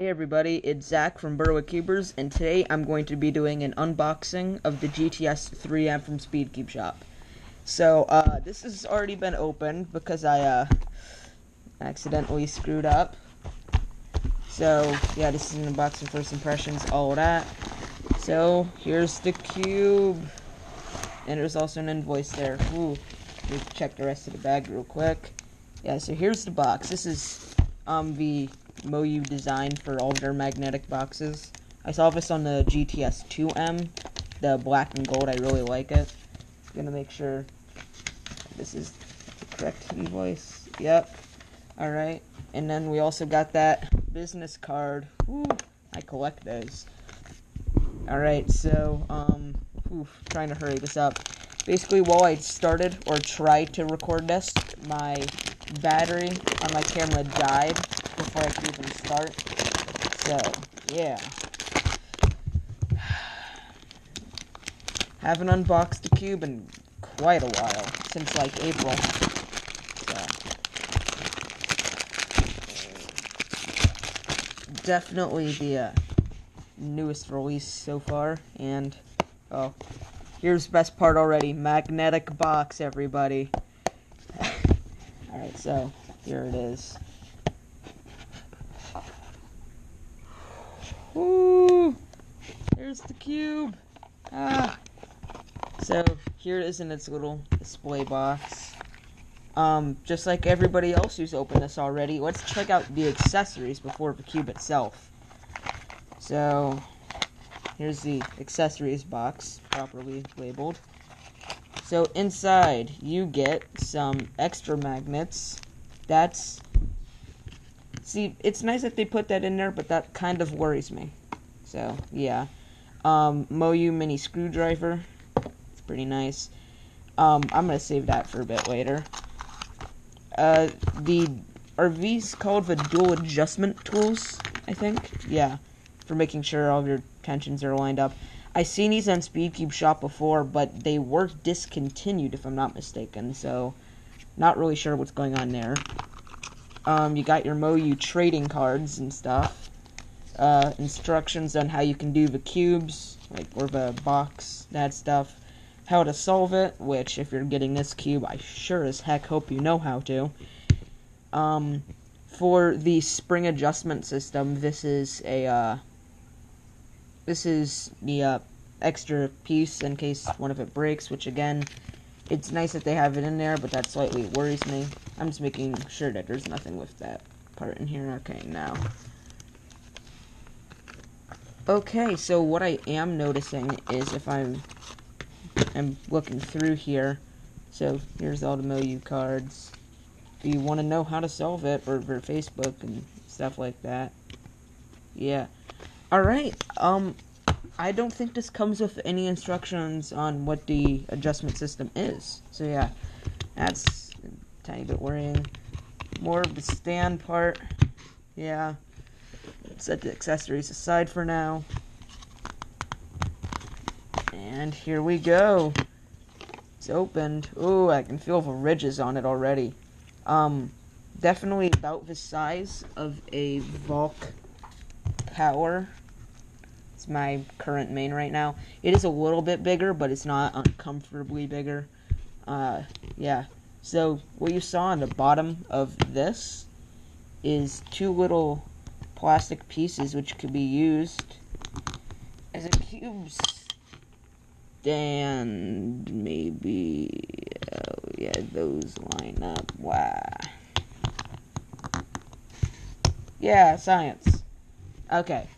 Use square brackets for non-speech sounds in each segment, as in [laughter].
Hey everybody, it's Zach from Berwick Cubers, and today I'm going to be doing an unboxing of the GTS 3M from Speed Cube Shop. So, uh, this has already been opened because I, uh, accidentally screwed up. So, yeah, this is an unboxing, first impressions, all that. So, here's the cube. And there's also an invoice there. Ooh, let's check the rest of the bag real quick. Yeah, so here's the box. This is, um, the MoYu design for all their magnetic boxes. I saw this on the GTS 2M, the black and gold. I really like it. I'm gonna make sure this is the correct invoice. Yep. All right. And then we also got that business card. Ooh, I collect those. All right. So, um, oof, trying to hurry this up. Basically, while I started or tried to record this, my battery on my camera died before I could even start. So, yeah. [sighs] Haven't unboxed a cube in quite a while, since like April. So. Definitely the uh, newest release so far, and oh, here's the best part already magnetic box, everybody. [laughs] Alright, so here it is. Woo! There's the cube. Ah. So here it is in its little display box. Um, just like everybody else who's opened this already, let's check out the accessories before the cube itself. So here's the accessories box, properly labeled. So inside you get some extra magnets. That's See, it's nice that they put that in there, but that kind of worries me. So, yeah. Um, MoYu mini screwdriver. It's pretty nice. Um, I'm gonna save that for a bit later. Uh, the, are these called the dual adjustment tools, I think? Yeah, for making sure all your tensions are lined up. I seen these on SpeedCube Shop before, but they were discontinued if I'm not mistaken, so not really sure what's going on there. Um, you got your MoYu trading cards and stuff. Uh, instructions on how you can do the cubes, like or the box, that stuff. How to solve it, which if you're getting this cube, I sure as heck hope you know how to. Um, for the spring adjustment system, this is a uh, this is the uh, extra piece in case one of it breaks, which again it's nice that they have it in there, but that slightly worries me. I'm just making sure that there's nothing with that part in here. Okay, now. Okay, so what I am noticing is if I'm I'm looking through here, so here's all the MoYu cards. If you want to know how to solve it, or for Facebook and stuff like that. Yeah. Alright, um, I don't think this comes with any instructions on what the adjustment system is. So yeah, that's a tiny bit worrying. More of the stand part. Yeah. Set the accessories aside for now. And here we go. It's opened. Ooh, I can feel the ridges on it already. Um, definitely about the size of a Valk Power it's my current main right now. It is a little bit bigger, but it's not uncomfortably bigger. Uh, yeah. So what you saw on the bottom of this is two little plastic pieces which could be used as a cube stand. Maybe. Oh yeah, those line up. Wow. Yeah, science. Okay.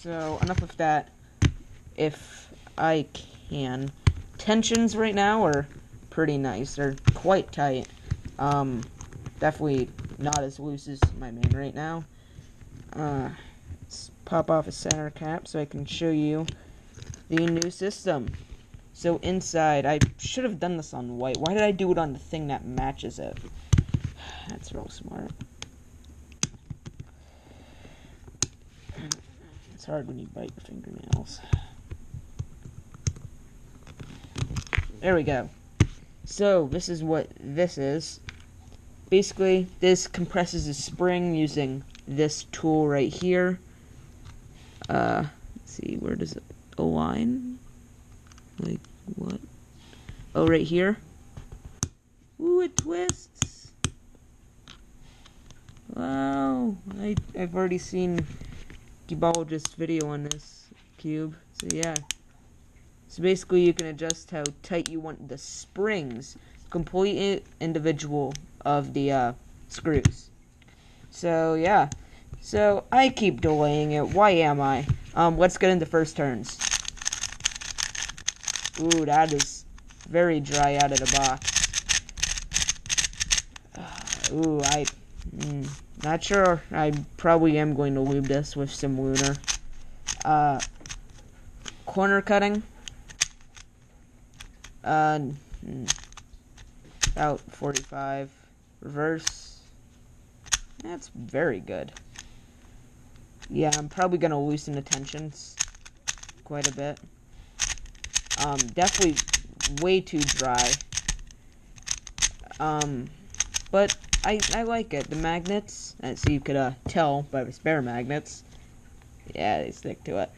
So, enough of that. If I can. Tensions right now are pretty nice. They're quite tight. Um, definitely not as loose as my main right now. Uh, let's pop off a center cap so I can show you the new system. So inside, I should have done this on white. Why did I do it on the thing that matches it? [sighs] That's real smart. Hard when you bite your fingernails. There we go. So, this is what this is. Basically, this compresses a spring using this tool right here. Uh, let's see, where does it align? Like, what? Oh, right here. Ooh, it twists. Wow, I, I've already seen Cubologist's video on this cube. So yeah. So basically you can adjust how tight you want the springs, complete individual of the uh, screws. So yeah. So I keep delaying it. Why am I? Um, let's get into first turns. Ooh, that is very dry out of the box. [sighs] Ooh, I... Mm, not sure. I probably am going to lube this with some lunar. Uh, corner cutting. Uh, mm, about 45. Reverse. That's very good. Yeah, I'm probably going to loosen the tensions quite a bit. Um, definitely way too dry. Um, but I, I like it. The magnets, as you could uh, tell by the spare magnets, yeah, they stick to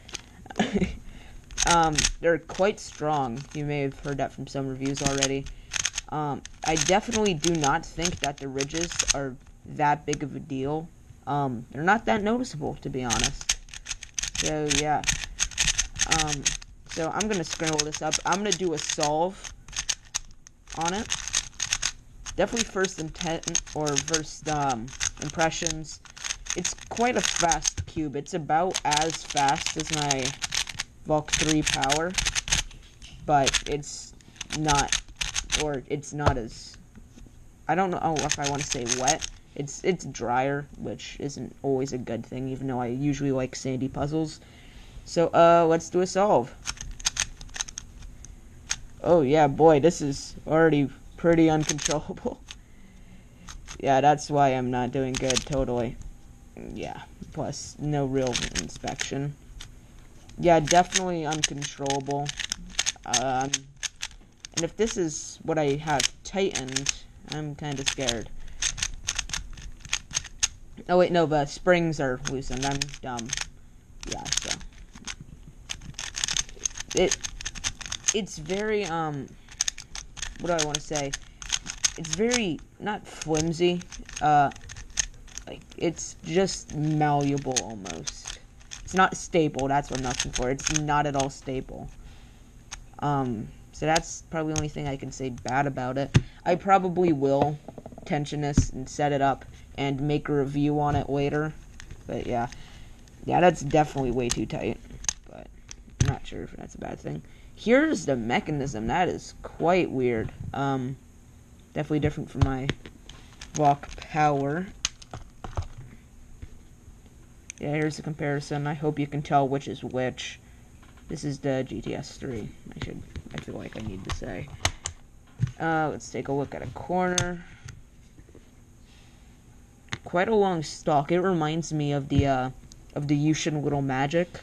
it. [laughs] um, they're quite strong. You may have heard that from some reviews already. Um, I definitely do not think that the ridges are that big of a deal. Um, they're not that noticeable, to be honest. So, yeah. Um, so I'm going to scramble this up. I'm going to do a solve on it. Definitely first intent or first um, impressions. It's quite a fast cube. It's about as fast as my Valk 3 power, but it's not, or it's not as, I don't know if I want to say wet. It's it's drier, which isn't always a good thing, even though I usually like sandy puzzles. So, uh, let's do a solve. Oh yeah, boy, this is already pretty uncontrollable. yeah, that's why I'm not doing good, totally. Yeah, plus no real inspection. Yeah, definitely uncontrollable. Um, and if this is what I have tightened, I'm kind of scared. Oh wait, no, the springs are loosened. I'm dumb. Yeah, so it it's very um what do I want to say? It's very not flimsy. Uh like it's just malleable almost. It's not stable, that's what I'm looking for. It's not at all stable. Um so that's probably the only thing I can say bad about it. I probably will tension this and set it up and make a review on it later. But yeah. Yeah, that's definitely way too tight. Sure if that's a bad thing. Here's the mechanism. That is quite weird. Um, definitely different from my Valk Power. Yeah, here's the comparison. I hope you can tell which is which. This is the GTS 3. I should, I feel like I need to say. Uh, let's take a look at a corner. Quite a long stock. It reminds me of the, uh, of the YuXin Little Magic,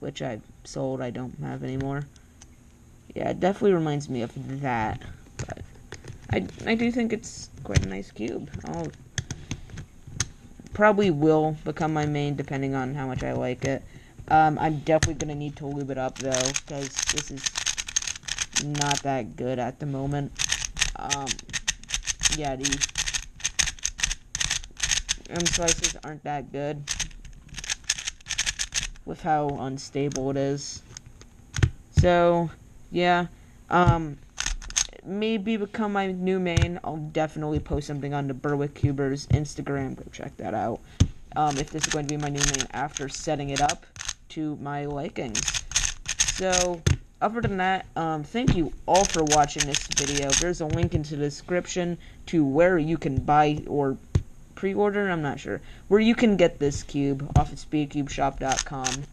which I sold. I don't have anymore. Yeah, it definitely reminds me of that. But I, I do think it's quite a nice cube. I'll probably will become my main depending on how much I like it. Um, I'm definitely going to need to lube it up though, because this is not that good at the moment. Um, yeah, the M slices aren't that good with how unstable it is. So, yeah. Um, maybe become my new main. I'll definitely post something on the Berwick Cubers Instagram. Go check that out. Um, if this is going to be my new main after setting it up to my likings. So, other than that, um, thank you all for watching this video. There's a link into the description to where you can buy or pre-order, I'm not sure, where you can get this cube off of speedcubeshop.com.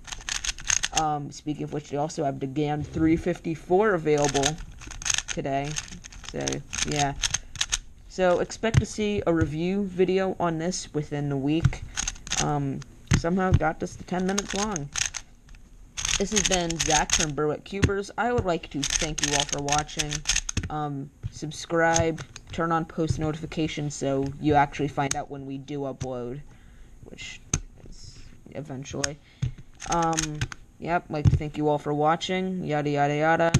Um, speaking of which, they also have the GAN 354 available today. So, yeah. So, expect to see a review video on this within the week. Um, somehow got this to 10 minutes long. This has been Zach from Berwick Cubers. I would like to thank you all for watching. Um, subscribe, turn on post notifications so you actually find out when we do upload. which is eventually. Um, yep, like to thank you all for watching. Yada yada yada.